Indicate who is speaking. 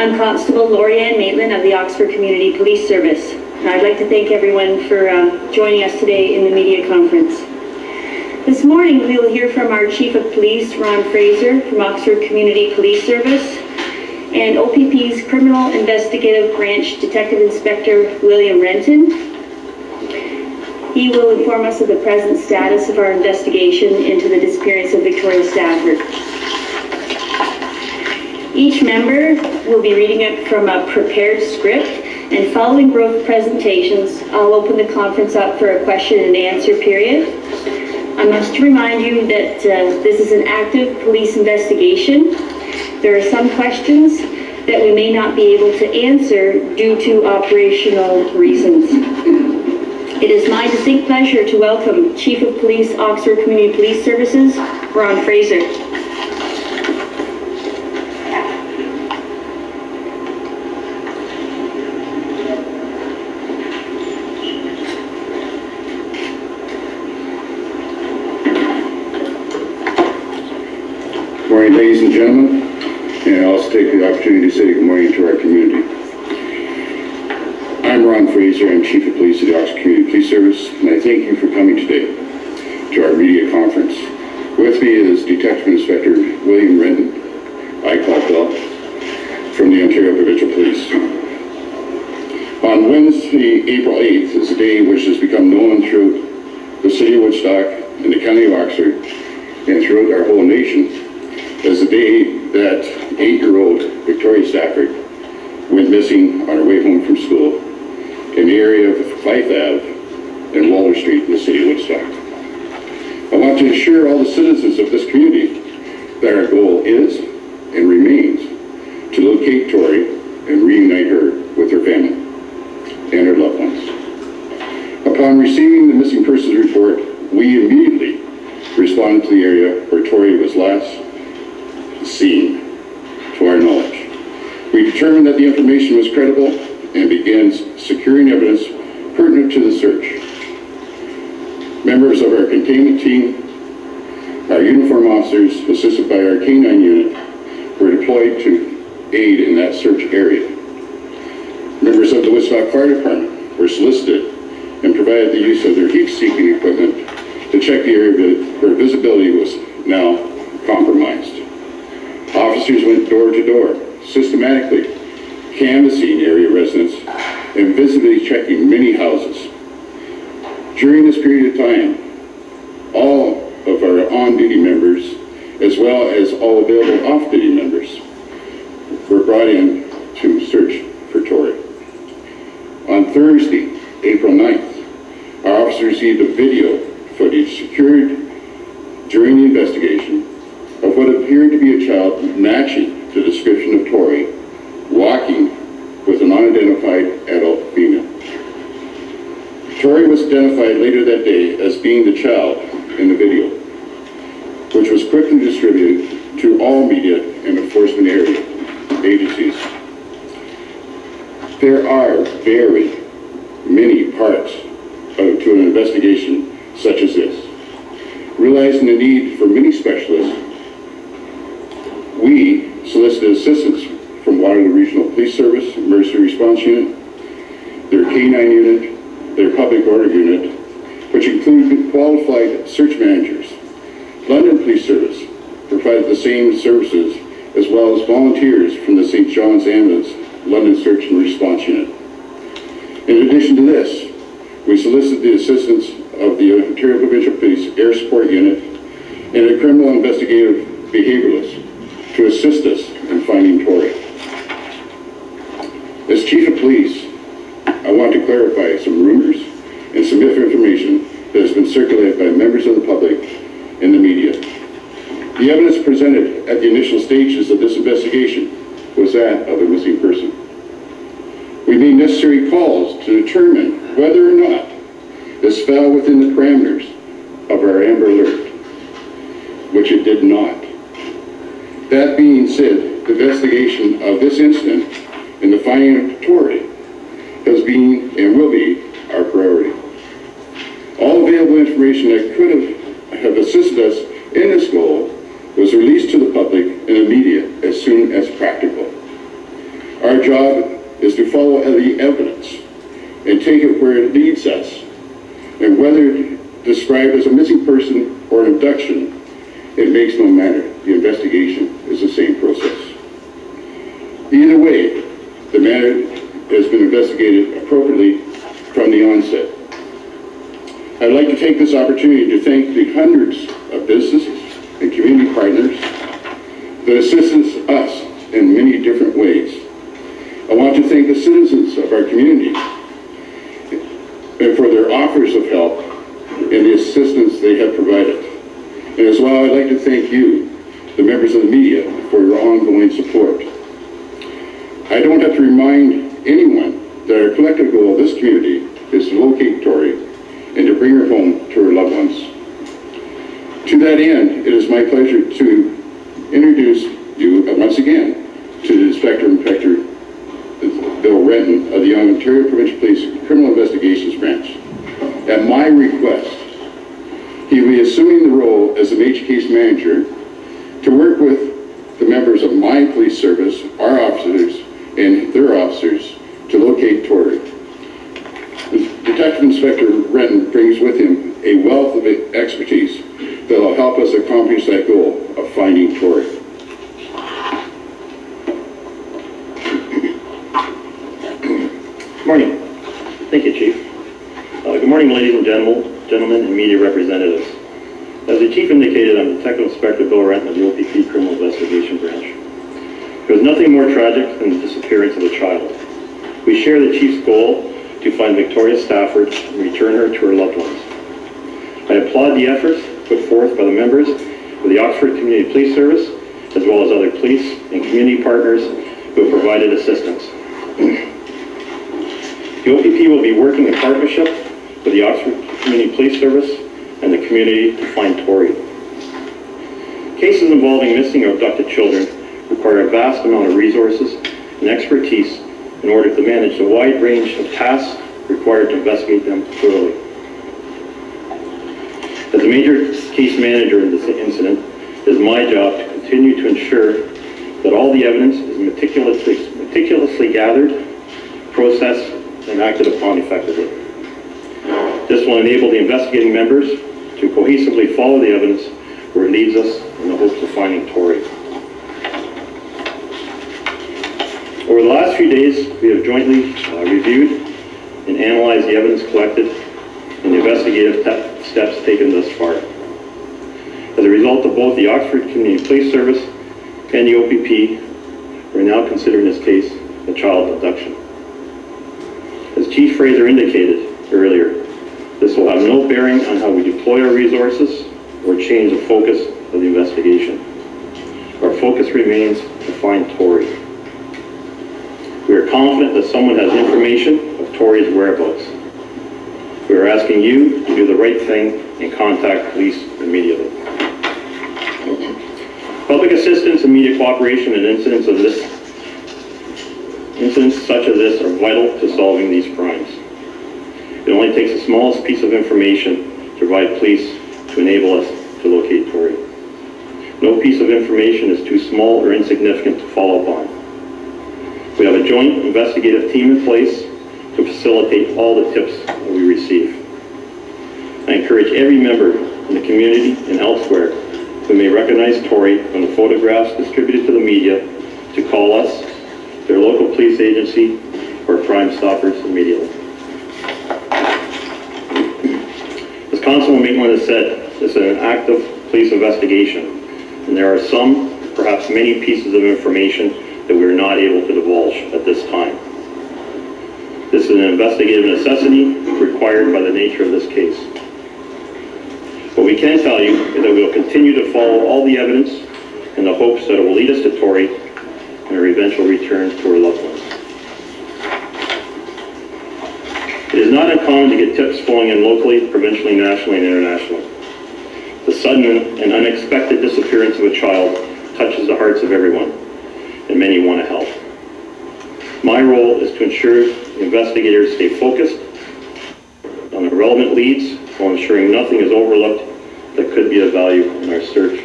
Speaker 1: I'm Constable Lorianne Maitland of the Oxford Community Police Service. I'd like to thank everyone for uh, joining us today in the media conference. This morning, we will hear from our Chief of Police, Ron Fraser, from Oxford Community Police Service, and OPP's Criminal Investigative Branch Detective Inspector, William Renton. He will inform us of the present status of our investigation into the disappearance of Victoria Stafford. Each member will be reading it from a prepared script, and following both presentations, I'll open the conference up for a question and answer period. I must remind you that uh, this is an active police investigation. There are some questions that we may not be able to answer due to operational reasons. It is my distinct pleasure to welcome Chief of Police, Oxford Community Police Services, Ron Fraser.
Speaker 2: Good morning, ladies and gentlemen, and I'll also take the opportunity to say good morning to our community. I'm Ron Fraser, I'm Chief of Police of the Oxford Community Police Service, and I thank you for coming today to our media conference. With me is Detective Inspector William Renton, I call Bill, from the Ontario Provincial Police. On Wednesday, April 8th, is a day which has become known throughout the city of Woodstock and the county of Oxford and throughout our whole nation as the day that eight-year-old Victoria Stafford went missing on her way home from school in the area of Fife Ave and Waller Street in the city of Woodstock. I want to assure all the citizens of this community that our goal is and remains to locate Tori and reunite her with her family and her loved ones. Upon receiving the missing persons report, we immediately responded to the area where Tori was last determined that the information was credible and began securing evidence pertinent to the search. Members of our containment team, our uniform officers, assisted by our K-9 unit, were deployed to aid in that search area. Members of the Woodstock Fire Department were solicited and provided the use of their heat-seeking equipment to check the area where visibility was now compromised. Officers went door to door, systematically canvassing area residents and visibly checking many houses. During this period of time, all of our on-duty members, as well as all available off-duty members, were brought in to search for Tori. On Thursday, April 9th, our officers received a video footage secured during the investigation of what appeared to be a child matching the description of Tori walking with an unidentified adult female. Tori was identified later that day as being the child in the video, which was quickly distributed to all media and enforcement area agencies. There are very many parts of, to an investigation such as this. Realizing the need for many specialists, we solicited assistance from Waterloo Regional Police Service, Emergency Response Unit, their K-9 unit, their Public Order Unit, which include qualified search managers. London Police Service provided the same services as well as volunteers from the St. John's Ambulance London Search and Response Unit. In addition to this, we solicited the assistance of the Ontario Provincial Police Air Support Unit and a criminal investigative behavioralist to assist us in finding Tori. As Chief of Police, I want to clarify some rumors and some information that has been circulated by members of the public and the media. The evidence presented at the initial stages of this investigation was that of a missing person. We made necessary calls to determine whether or not this fell within the parameters of our Amber Alert, which it did not. That being said, the investigation of this incident and the finding of Tori has been and will be our priority. All available information that could have, have assisted us in this goal was released to the public and the media as soon as practical. Our job is to follow the evidence and take it where it leads us. And whether described as a missing person or an abduction, it makes no matter. The investigation is the same process. Either way, the matter has been investigated appropriately from the onset. I'd like to take this opportunity to thank the hundreds of businesses and community partners that assist us in many different ways. I want to thank the citizens of our community and for their offers of help and the assistance they have provided. And as well, I'd like to thank you, the members of the media, for your ongoing support. I don't have to remind anyone that our collective goal of this community is to locate Tori and to bring her home to her loved ones. To that end, it is my pleasure to introduce you once again to the Inspector Inspector Bill Renton of the Ontario Provincial Police Criminal Investigations Branch. At my request, he will be assuming the role as an major case manager to work with the members of my police service, our officers, and their officers to locate Tori. Detective Inspector Renton brings with him a wealth of expertise that will help us accomplish that goal of finding.
Speaker 3: Good morning. Thank you, Chief. Uh, Good morning, ladies and gentlemen, gentlemen, and media representatives. As the Chief indicated, I'm Detective Inspector Bill Renton of the OPP Criminal Investigation Branch. There was nothing more tragic than the disappearance of a child. We share the Chief's goal to find Victoria Stafford and return her to her loved ones. I applaud the efforts put forth by the members of the Oxford Community Police Service, as well as other police and community partners who have provided assistance. The OPP will be working in partnership with the Oxford Community Police Service and the community to find Tori. Cases involving missing or abducted children require a vast amount of resources and expertise in order to manage the wide range of tasks required to investigate them thoroughly. As a major case manager in this incident, it is my job to continue to ensure that all the evidence is meticulously, meticulously gathered, processed, and acted upon effectively. This will enable the investigating members to cohesively follow the evidence where it leads us in the hopes of finding Tori. Over the last few days, we have jointly uh, reviewed and analyzed the evidence collected and the investigative te- steps taken thus far. As a result of both the Oxford Community Police Service and the OPP, we're now considering this case a child abduction. As Chief Fraser indicated earlier, this will have no bearing on how we deploy our resources or change the focus of the investigation. Our focus remains to find Tori. We are confident that someone has information of Tori's whereabouts. We are asking you to do the right thing and contact police immediately. Public assistance and media cooperation in incidents of this Incidents such as this are vital to solving these crimes. It only takes the smallest piece of information to provide police to enable us to locate Tori. No piece of information is too small or insignificant to follow up on. We have a joint investigative team in place to facilitate all the tips that we receive. I encourage every member in the community and elsewhere who may recognize Tori from the photographs distributed to the media to call us their local police agency, or Crime Stoppers immediately. Constable Maitland has said, this is an active police investigation, and there are some, perhaps many pieces of information that we are not able to divulge at this time. This is an investigative necessity required by the nature of this case. What we can tell you is that we will continue to follow all the evidence in the hopes that it will lead us to Tori and her eventual return to her loved ones. Not uncommon to get tips flowing in locally, provincially, nationally, and internationally. The sudden and unexpected disappearance of a child touches the hearts of everyone, and many want to help. My role is to ensure investigators stay focused on the relevant leads while ensuring nothing is overlooked that could be of value in our search